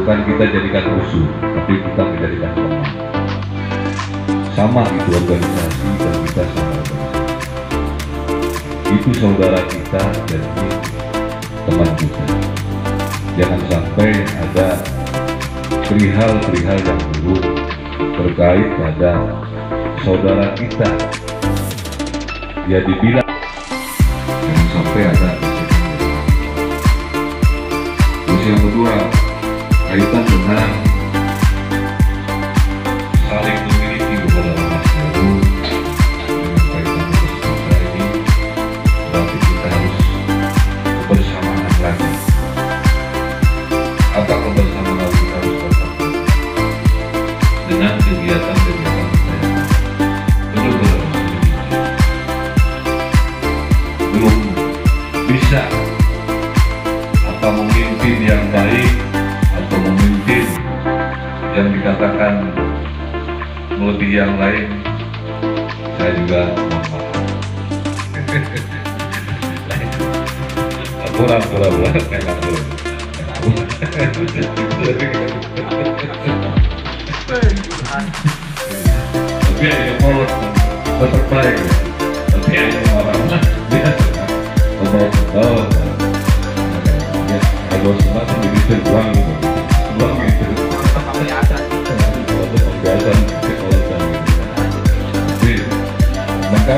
bukan kita jadikan musuh tapi kita menjadikan teman. Sama itu organisasi dan kita sama organisasi. Itu saudara kita dan ini teman kita. Jangan sampai ada perihal-perihal yang buruk terkait pada saudara kita. Ya dibilang jangan sampai ada 还有半 you? Saya juga pura pura pura mau tetap baik. Tapi ya orang biasa kalau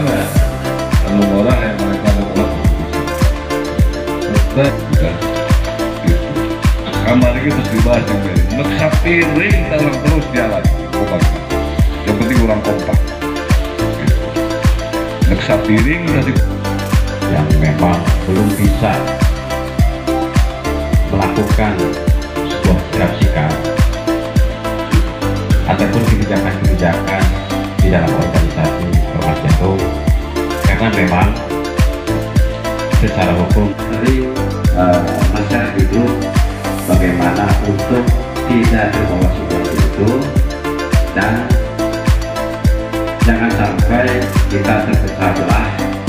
makanya kalau orang yang mereka menolak kita bukan. Gitu kamar itu terus dibahas yang dari maksa piring dalam terus jalan. Kompak yang penting orang kompak. Udah di yang memang belum bisa melakukan sebuah sikap ataupun kebijakan-kebijakan di dalam organisasi karena memang secara hukum dari uh, masyarakat itu bagaimana untuk tidak terbawa seperti itu dan jangan sampai kita terpecah belah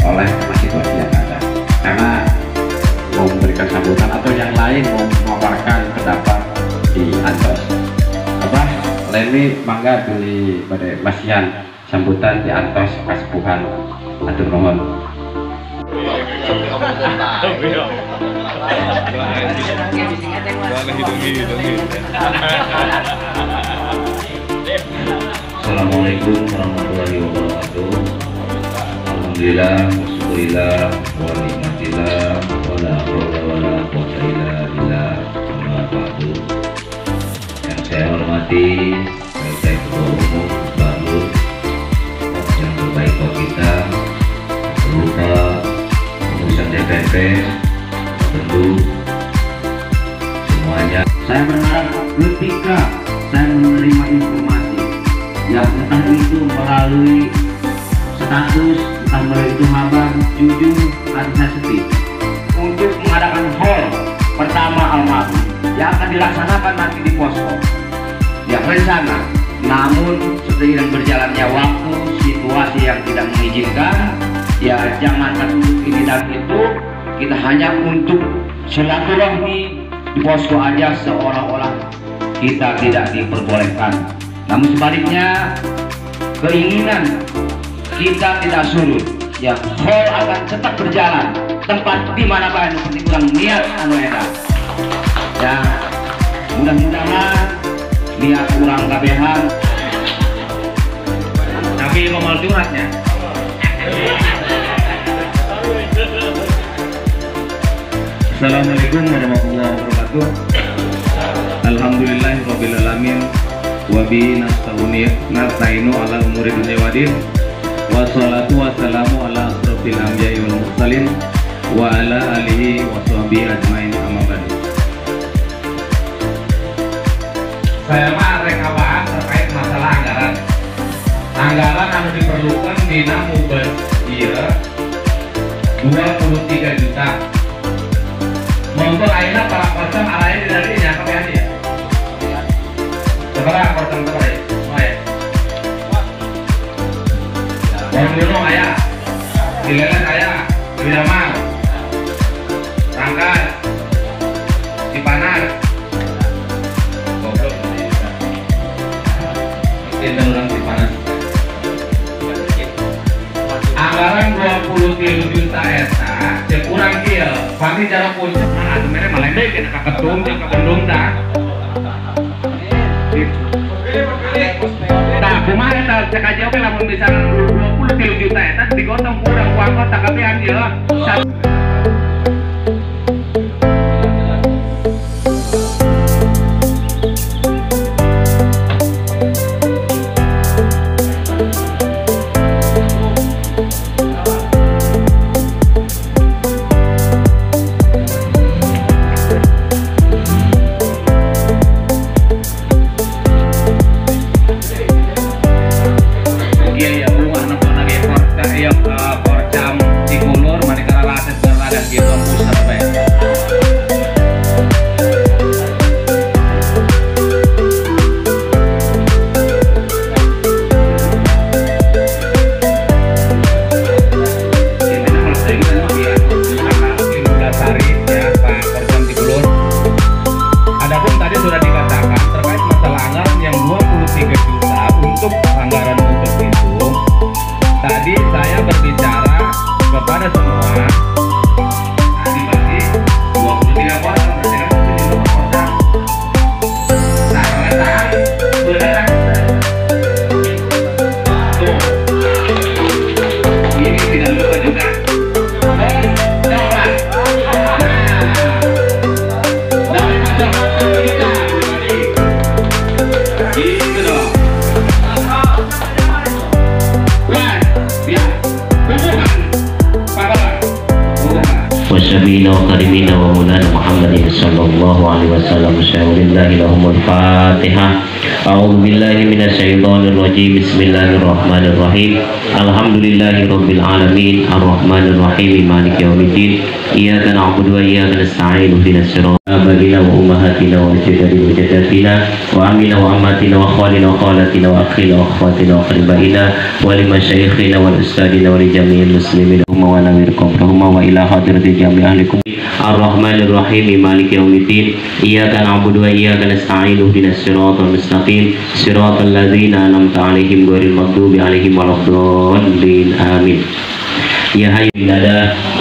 oleh situasi yang ada. Karena mau memberikan sambutan atau yang lain mau memaparkan pendapat di Antos apa? Leni mangga beli pada Masian sambutan di Antos Kasepuhan Atur Nuhun Assalamualaikum warahmatullahi wabarakatuh. Alhamdulillah Wassalamualaikum wa nikmatillah Wa la hawla wa la quwwata illa billah. Yang saya hormati DPP Tentu Semuanya. Saya berharap ketika saya menerima informasi yang entah itu melalui status, entah melalui itu kabar, jujur, sepi untuk mengadakan hall pertama almarhum yang akan dilaksanakan nanti di posko. Yang rencana namun seiring berjalannya waktu situasi yang tidak mengizinkan ya jangan untuk ini dan itu kita hanya untuk silaturahmi di posko aja seolah-olah kita tidak diperbolehkan. Namun sebaliknya keinginan kita tidak surut. Ya hall akan tetap berjalan tempat di mana bahan penting kurang niat anu ya mudah-mudahan niat kurang kabehan. Tapi ngomong suratnya Assalamualaikum warahmatullahi wabarakatuh. Alhamdulillahirrabbilalamin Wabi nasta'uni nasta'inu ala umuri dunia wadin Wassalatu wassalamu ala asrafil anbiya'i wal mursalin. Wa ala alihi wa sahbihi ajmain amma ba'du. Saya mah sehingga kan saya dilamar berangkat di panar goblok kita orang dipanar anggaran 20 juta esa Sekurang kil pasti jarak pun nah sebenarnya malah ini kita ke ketum ke kebendung dah Nah, kemarin tak cek aja oke lamun bisa 23 juta eta digotong kurang uang kota kabehan ieu. Iya محمد صلى الله عليه وسلم. شاور الله لهم الفاتحة. أعوذ بالله من الشيطان الرجيم. بسم الله الرحمن الرحيم. الحمد لله رب العالمين. الرحمن الرحيم. مالك يوم الدين. إياك نعبد وإياك نستعين. اهدنا الصراط آبائنا وأمهاتنا وأجدادنا وجداتنا وعمنا وعماتنا وأخوالنا وخالاتنا وأخينا وأخواتنا وأقربائنا. ولمشايخنا والأستاذنا ولجميع المسلمين. هم ونوير قبرهم وإلى حضرة جميع أهلكم. الرحمن الرحيم مالك يوم الدين إياك نعبد وإياك نستعين اهدنا الصراط المستقيم صراط الذين أنعمت عليهم غير المغضوب عليهم ولا الضالين آمين يا حي بلاد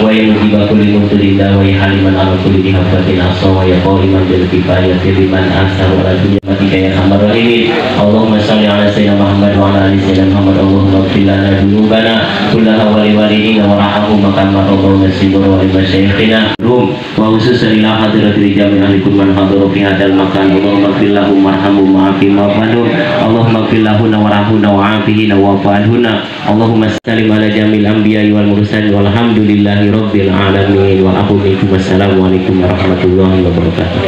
ويا مجيب كل منتظر ويا حليما على كل جهة عصا ويا قائما بالكفاية لمن أحسن ولا برحمتك يا أرحم الراحمين اللهم صل على سيدنا محمد وعلى آل سيدنا محمد اللهم اغفر لنا ذنوبنا كلها ولوالدينا وارحمهم كما ربونا صغارا ولمشايخنا روم وخصوصا إلى حضرة رجال أهلكم من حضروا في هذا المكان اللهم اغفر لهم وارحمهم وعافهم واعف عنهم اللهم اغفر لهن وارحمهن وعافهن واعف عنهن اللهم سلم على جميع الأنبياء والمرسلين urusan walhamdulillahi rabbil alamin warahmatullahi wabarakatuh.